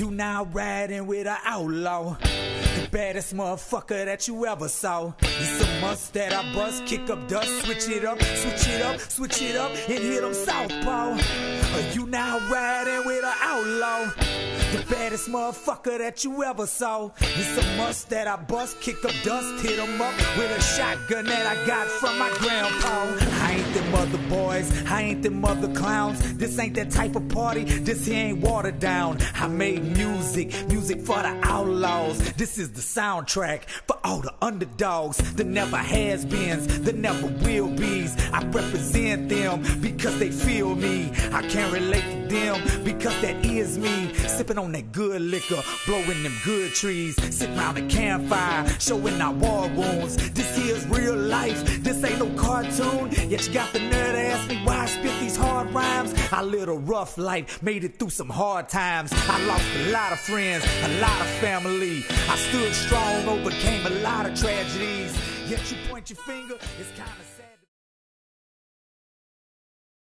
You now riding with an outlaw. The baddest motherfucker that you ever saw. It's a must that I bust, kick up dust, switch it up, switch it up, switch it up, and hit them southpaw. Uh, you now riding with an outlaw. The baddest motherfucker that you ever saw. It's a must that I bust, kick up dust, hit him up with a shotgun that I got from my grandpa. I ain't other boys, I ain't them other clowns. This ain't that type of party, this here ain't watered down. I made music, music for the outlaws. This is the soundtrack for all the underdogs, the never has beens, the never will be's. I represent them because they feel me. I can't relate to them because that is me. Sipping on that good liquor, blowing them good trees, sitting around the campfire, showing our war wounds. This here's real life, cartoon. Yet you got the nerve to ask me why I spit these hard rhymes. I lived a rough life, made it through some hard times. I lost a lot of friends, a lot of family. I stood strong, overcame a lot of tragedies. Yet you point your finger, it's kinda sad.